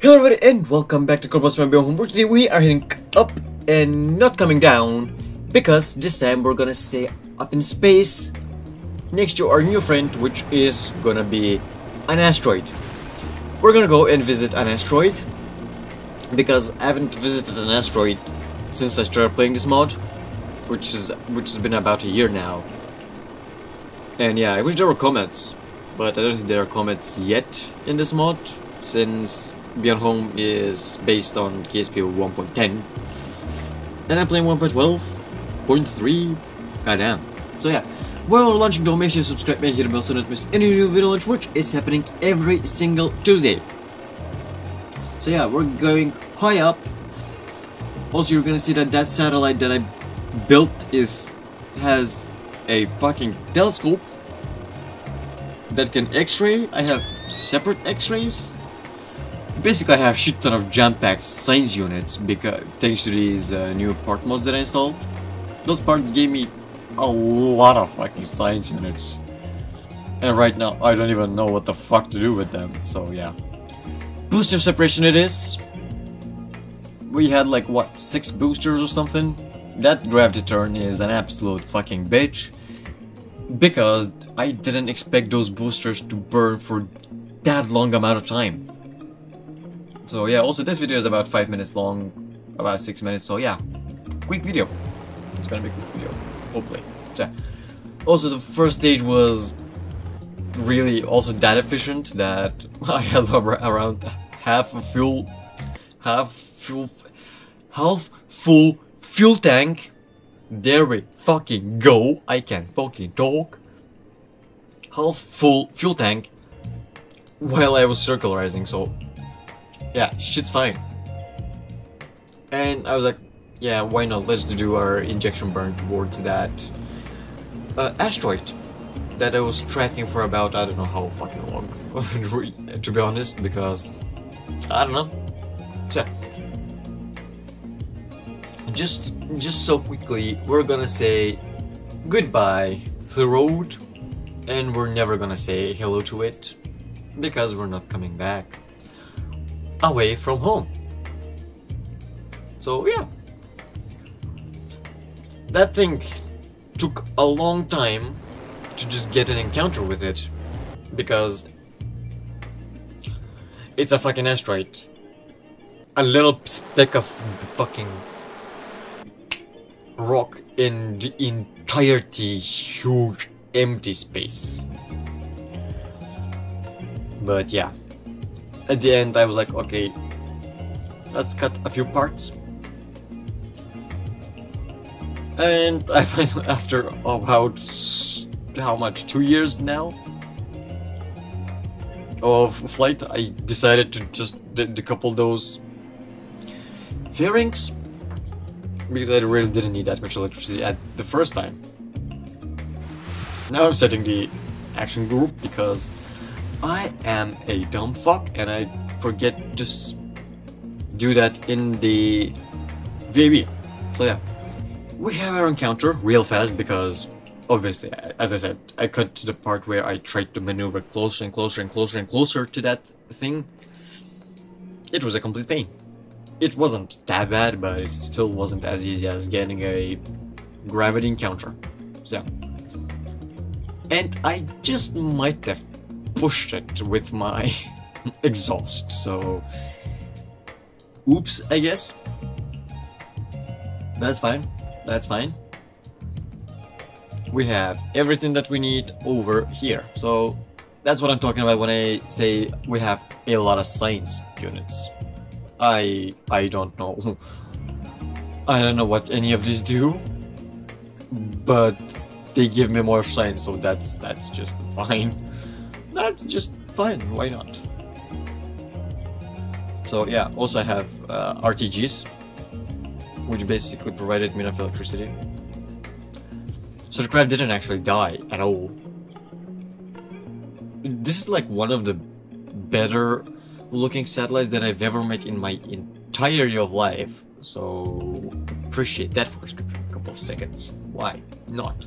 Hello everybody and welcome back to Corpus Beyond Homework. Today we are heading up and not coming down because this time we're gonna stay up in space next to our new friend which is gonna be an asteroid. We're gonna go and visit an asteroid because I haven't visited an asteroid since I started playing this mod which is which has been about a year now. And yeah, I wish there were comets but I don't think there are comets yet in this mod since Beyond Home is based on KSP 1.10 and I'm playing 1.12.3 goddamn. So yeah. While we're launching don't make sure to subscribe and hit the bell so don't miss any new video launch which is happening every single Tuesday. So yeah we're going high up. Also you're gonna see that that satellite that I built is has a fucking telescope that can x-ray. I have separate x-rays Basically, I have shit ton of jam-packed science units because thanks to these uh, new part mods that I installed. Those parts gave me a lot of fucking science units. And right now, I don't even know what the fuck to do with them, so yeah. Booster separation it is. We had like, what, six boosters or something? That gravity turn is an absolute fucking bitch. Because I didn't expect those boosters to burn for that long amount of time. So yeah, also this video is about 5 minutes long, about 6 minutes, so yeah, quick video. It's gonna be a quick video, hopefully. Yeah. Also the first stage was really also that efficient that I had around half a fuel, half full, half full fuel tank. There we fucking go. I can fucking talk. Half full fuel tank while I was circularizing, so yeah, shit's fine. And I was like, yeah, why not? Let's do our injection burn towards that uh, asteroid that I was tracking for about, I don't know how fucking long, to be honest, because, I don't know. So, just, just so quickly, we're gonna say goodbye to the road, and we're never gonna say hello to it, because we're not coming back away from home. So yeah. That thing took a long time to just get an encounter with it. Because it's a fucking asteroid. A little speck of fucking rock in the entirety huge empty space. But yeah at the end I was like, okay, let's cut a few parts. And I finally, after about, how much, two years now of flight, I decided to just decouple those fairings because I really didn't need that much electricity at the first time. Now I'm setting the action group because I am a dumb fuck and I forget to do that in the VAB. So yeah, we have our encounter real fast because obviously, as I said, I cut to the part where I tried to maneuver closer and closer and closer and closer to that thing. It was a complete pain. It wasn't that bad, but it still wasn't as easy as getting a gravity encounter. So, and I just might have pushed it with my exhaust, so... Oops, I guess. That's fine. That's fine. We have everything that we need over here. So that's what I'm talking about when I say we have a lot of science units. I I don't know. I don't know what any of these do, but they give me more science, so that's that's just fine that's just fine, why not? So yeah, also I have uh, RTGs, which basically provided me enough electricity. So the craft didn't actually die at all. This is like one of the better looking satellites that I've ever met in my entirety of life. So appreciate that for a couple of seconds. Why not?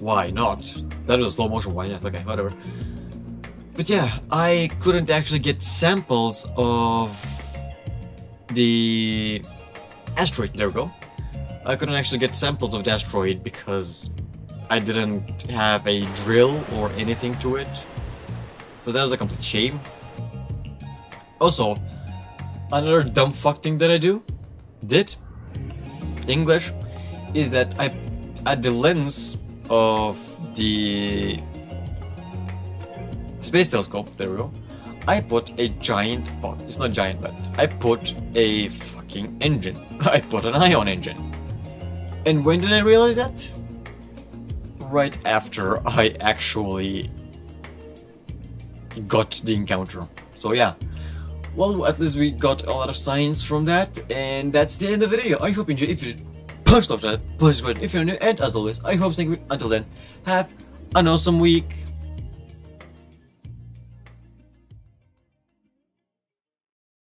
Why not? That was a slow motion, why not? Okay, whatever. But yeah, I couldn't actually get samples of the asteroid. There we go. I couldn't actually get samples of the asteroid because I didn't have a drill or anything to it. So that was a complete shame. Also, another dumb fuck thing that I do, did, English, is that I, at the lens of the space telescope, there we go, I put a giant, well, it's not giant, but I put a fucking engine. I put an ion engine. And when did I realize that? Right after I actually got the encounter. So yeah. Well, at least we got a lot of science from that, and that's the end of the video. I hope you enjoyed. If you did, off that, punch button if you're new, and as always, I hope to you until then, have an awesome week.